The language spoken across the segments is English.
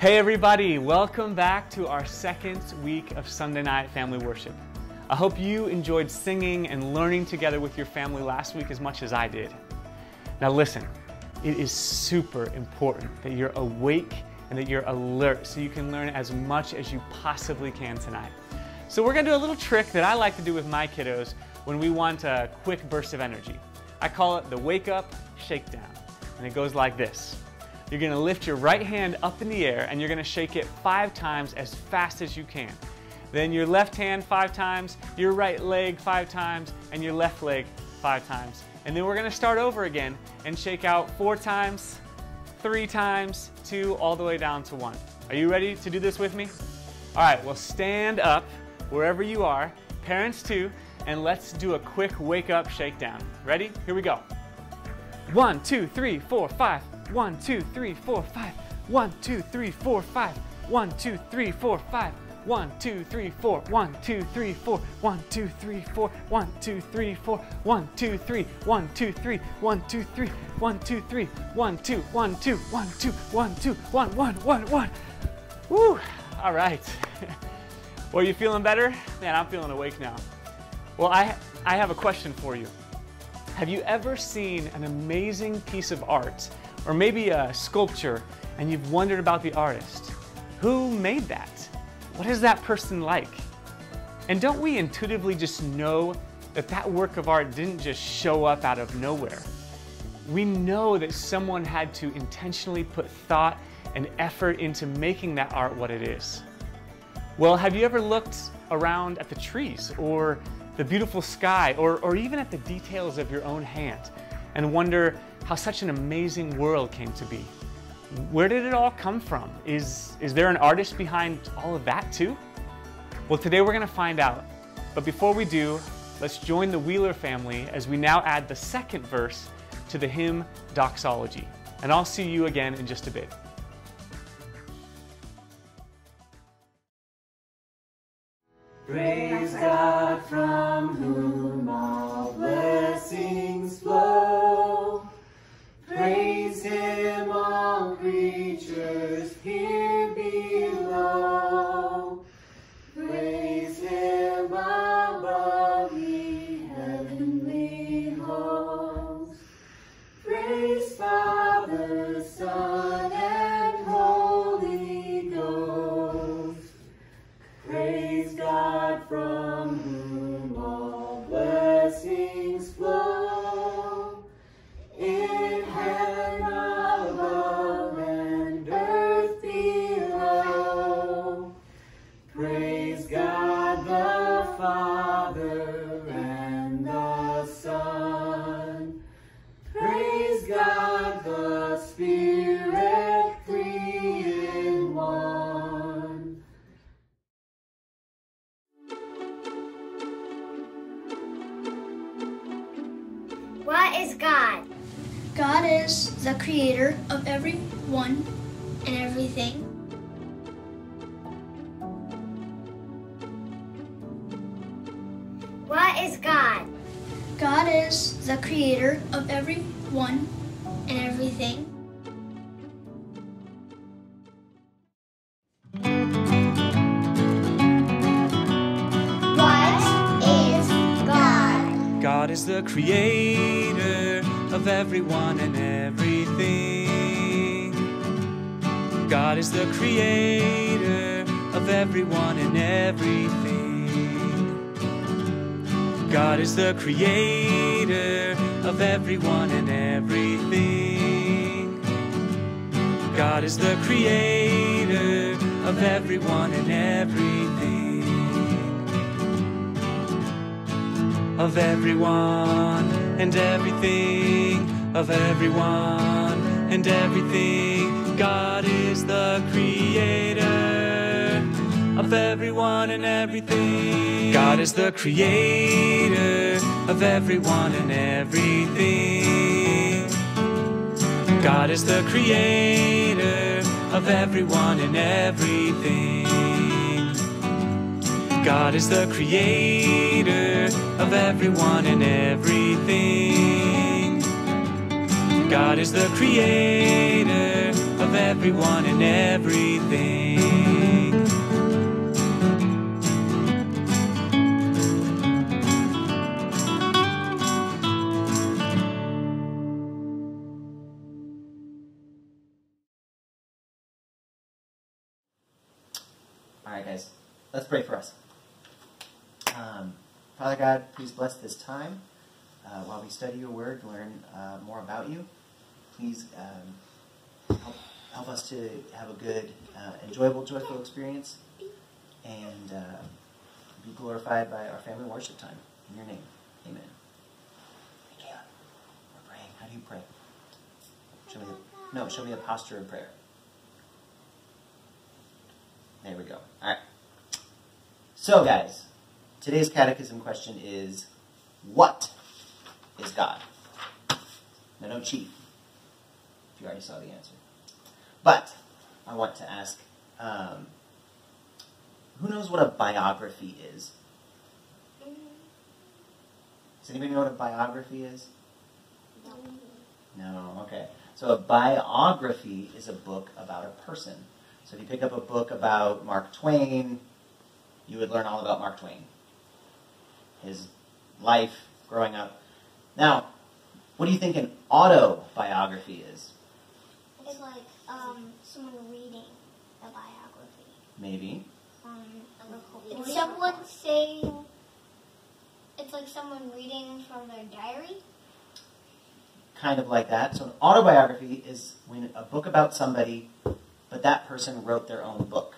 Hey, everybody, welcome back to our second week of Sunday night family worship. I hope you enjoyed singing and learning together with your family last week as much as I did. Now, listen, it is super important that you're awake and that you're alert so you can learn as much as you possibly can tonight. So, we're gonna do a little trick that I like to do with my kiddos when we want a quick burst of energy. I call it the wake up shakedown, and it goes like this. You're gonna lift your right hand up in the air and you're gonna shake it five times as fast as you can. Then your left hand five times, your right leg five times, and your left leg five times. And then we're gonna start over again and shake out four times, three times, two, all the way down to one. Are you ready to do this with me? All right, well stand up wherever you are, parents too, and let's do a quick wake up shakedown. Ready? Here we go. One, two, three, four, five. One, two, three, four, five. One, two, three, four, five. One, two, three, four, five. One, two, three, four. One, two, three, four. One, two, three, four. One, two, three, four. One, two, three. One, two, three. One, two, three. One, two, three. One, two, one, two, one, two, one, two, one, one, one, one. Woo! All right. well, you feeling better? Man, I'm feeling awake now. Well, I, I have a question for you. Have you ever seen an amazing piece of art, or maybe a sculpture, and you've wondered about the artist? Who made that? What is that person like? And don't we intuitively just know that that work of art didn't just show up out of nowhere? We know that someone had to intentionally put thought and effort into making that art what it is. Well, have you ever looked around at the trees or the beautiful sky or, or even at the details of your own hand and wonder how such an amazing world came to be? Where did it all come from? Is, is there an artist behind all of that too? Well, today we're going to find out. But before we do, let's join the Wheeler family as we now add the second verse to the hymn Doxology. And I'll see you again in just a bit. Praise God from whom is God? God is the creator of everyone and everything. What is God? God is the creator of everyone and everything. What is God? God is the creator of everyone and everything. God is the creator of everyone and everything. God is the creator of everyone and everything. God is the creator of everyone and everything. of everyone and everything, of everyone and everything. God is the creator of everyone and everything. God is the creator of everyone and everything. God is the creator of everyone and everything. God is the creator of everyone and everything. God is the creator of everyone. and everything. All right, guys, let's pray for us. Father God, please bless this time uh, while we study your word, learn uh, more about you. Please um, help, help us to have a good, uh, enjoyable, joyful experience and uh, be glorified by our family worship time. In your name, amen. Michaela, we're praying. How do you pray? Show me the, no, show me the posture of prayer. There we go. All right. So, guys, today's catechism question is What is God? Now, don't cheat if you already saw the answer. But I want to ask um, who knows what a biography is? Does anybody know what a biography is? No, okay. So a biography is a book about a person. So if you pick up a book about Mark Twain, you would learn all about Mark Twain, his life growing up. Now, what do you think an autobiography is? It's like um, someone reading a biography. Maybe. Um, it's someone saying. It's like someone reading from their diary. Kind of like that. So an autobiography is when a book about somebody, but that person wrote their own book.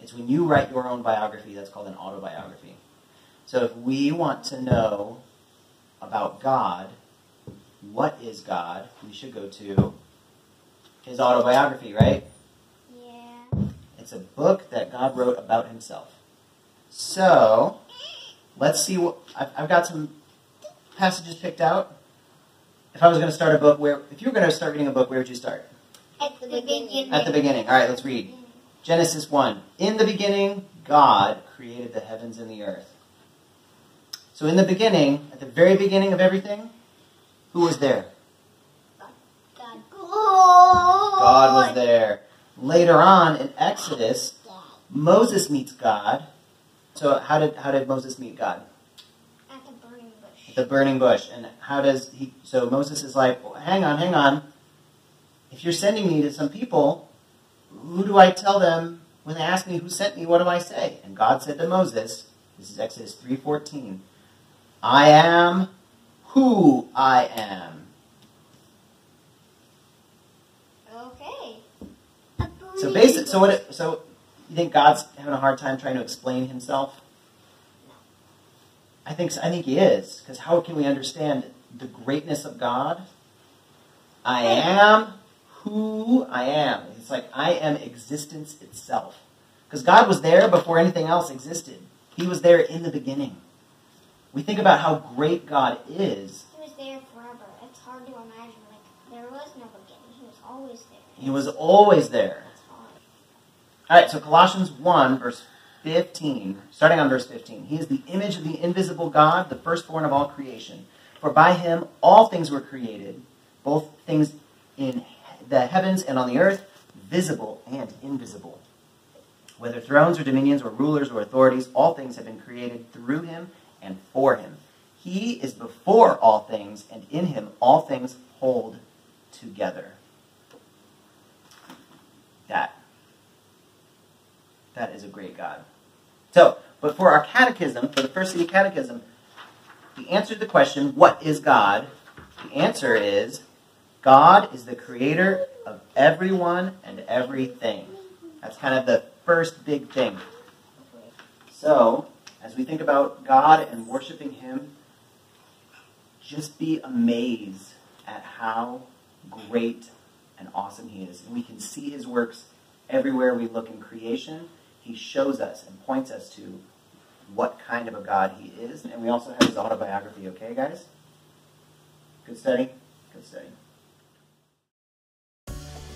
It's when you write your own biography that's called an autobiography. So if we want to know about God, what is God, we should go to his autobiography, right? Yeah. It's a book that God wrote about himself. So, let's see what I've, I've got some passages picked out. If I was going to start a book, where if you were going to start reading a book, where would you start? At the beginning. At the beginning. All right, let's read. Mm. Genesis 1. In the beginning, God created the heavens and the earth. So, in the beginning, at the very beginning of everything, who was there? God. God was there. Later on in Exodus, Moses meets God. So, how did, how did Moses meet God? At the burning bush. the burning bush. And how does he? So Moses is like, well, hang on, hang on. If you're sending me to some people, who do I tell them when they ask me who sent me? What do I say? And God said to Moses, this is Exodus three fourteen, I am who I am. Okay. So basic. So what? It, so you think God's having a hard time trying to explain Himself? I think. so- I think He is. Because how can we understand the greatness of God? I am who I am. It's like I am existence itself. Because God was there before anything else existed. He was there in the beginning. We think about how great God is. He was there forever. It's hard to imagine. Like there was no beginning. He was always there. He was always there. All right, so Colossians 1, verse 15, starting on verse 15. He is the image of the invisible God, the firstborn of all creation. For by him all things were created, both things in the heavens and on the earth, visible and invisible. Whether thrones or dominions or rulers or authorities, all things have been created through him and for him. He is before all things, and in him all things hold together. That that is a great God. So, but for our catechism, for the First City Catechism, the answer to the question, what is God? The answer is God is the creator of everyone and everything. That's kind of the first big thing. So, as we think about God and worshiping Him, just be amazed at how great and awesome He is. And we can see His works everywhere we look in creation. He shows us and points us to what kind of a God He is. And we also have His autobiography, okay, guys? Good study? Good study.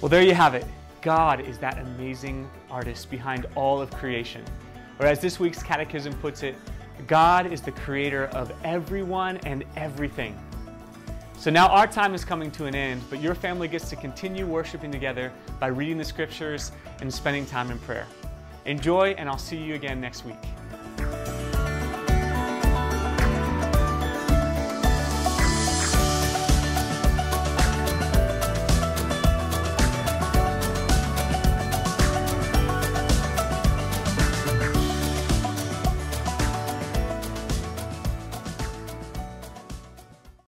Well, there you have it. God is that amazing artist behind all of creation. Or as this week's catechism puts it, God is the creator of everyone and everything. So now our time is coming to an end, but your family gets to continue worshiping together by reading the scriptures and spending time in prayer. Enjoy, and I'll see you again next week.